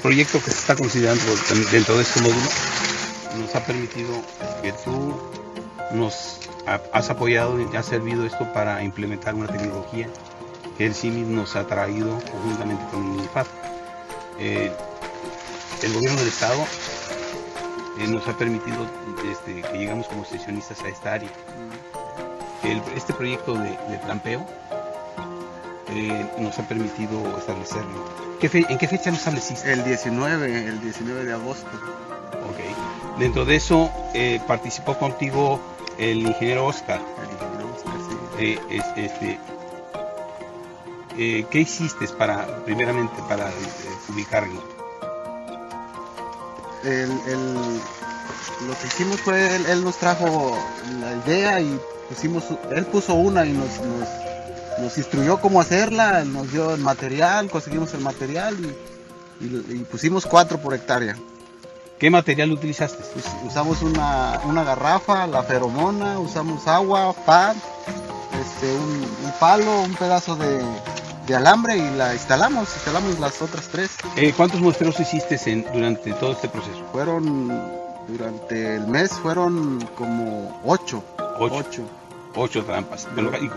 proyecto que se está considerando dentro de este módulo nos ha permitido que tú nos has apoyado y has servido esto para implementar una tecnología que el CIMIS nos ha traído conjuntamente con el INIFAP. Eh, el gobierno del estado eh, nos ha permitido este, que llegamos como sesionistas a esta área. este proyecto de, de trampeo eh, nos ha permitido establecerlo. ¿En qué fecha lo estableciste? El 19, el 19 de agosto. Ok. Dentro de eso participó contigo el ingeniero Oscar. El ingeniero Oscar, sí. Eh, este, eh, ¿Qué hiciste para, primeramente, para eh, ubicarlo? lo que hicimos fue, él, nos trajo la idea y pusimos, él puso una y nos, nos, instruyó cómo hacerla, nos dio el material, conseguimos el material y pusimos cuatro por hectárea. ¿Qué material utilizaste? usamos una, garrafa, la feromona, usamos agua, pan, este, un, palo, un pedazo de, alambre y la instalamos, instalamos las otras tres. Eh, ¿Cuántos muestreos hiciste durante todo este proceso? Fueron, durante el mes fueron como ocho. Ocho. Ocho, trampas.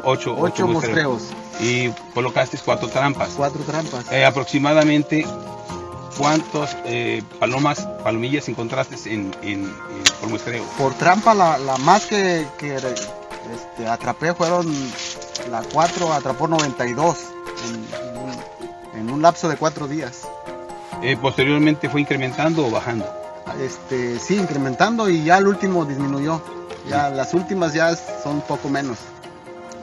Ocho, ocho, muestreos. Y colocaste cuatro trampas. Cuatro trampas. Eh, aproximadamente ¿Cuántos eh, palomas, palomillas encontraste en, por muestreo? Por trampa, la, más que, este, atrapé fueron la 4, atrapó 92 en, en, un lapso de 4 días. Eh, ¿Posteriormente fue incrementando o bajando? Este, sí, incrementando y ya el último disminuyó. Ya las últimas ya son poco menos.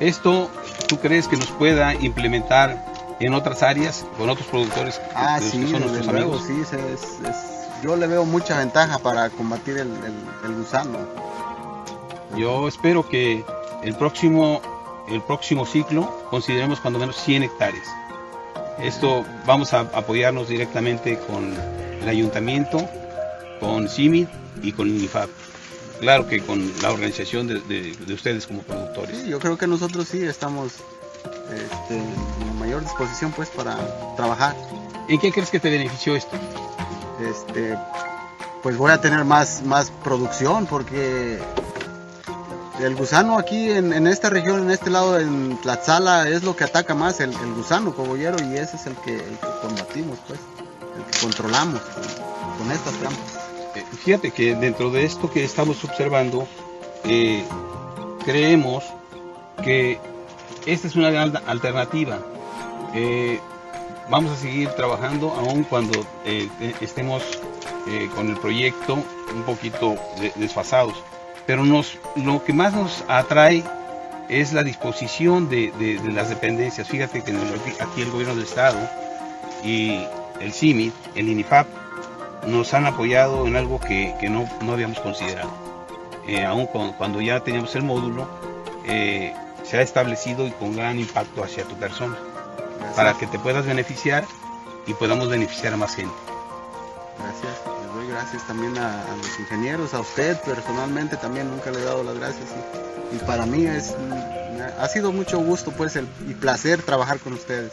¿Esto tú crees que nos pueda implementar en otras áreas con otros productores ah, sí, son nuestros amigos. sí, yo le veo mucha ventaja para combatir el, gusano. Yo espero que el próximo, el próximo ciclo consideremos cuando menos 100 hectáreas. Esto vamos a apoyarnos directamente con el ayuntamiento, con CIMID y con UNIFAP. Claro que con la organización de, de ustedes como productores. Sí, yo creo que nosotros sí estamos este, mayor disposición pues para trabajar. ¿En qué crees que te benefició esto? Este, pues voy a tener más, más producción porque el gusano aquí en, esta región, en este lado, en Tlaxala, es lo que ataca más, el, gusano cobollero, y ese es el que, combatimos, pues, el que controlamos con, estas trampas. Eh, fíjate que dentro de esto que estamos observando, eh, creemos que esta es una gran alternativa. Eh, vamos a seguir trabajando aun cuando estemos con el proyecto un poquito desfasados. Pero nos, lo que más nos atrae es la disposición de, las dependencias. Fíjate que aquí el gobierno del estado y el CIMI, el INIFAP, nos han apoyado en algo que, no, no, habíamos considerado. aun cuando, ya teníamos el módulo, se ha establecido y con gran impacto hacia tu persona, para que te puedas beneficiar y podamos beneficiar a más gente. Gracias, les doy gracias también a, los ingenieros, a usted personalmente también nunca le he dado las gracias y, para mí es ha sido mucho gusto pues y placer trabajar con ustedes.